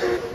you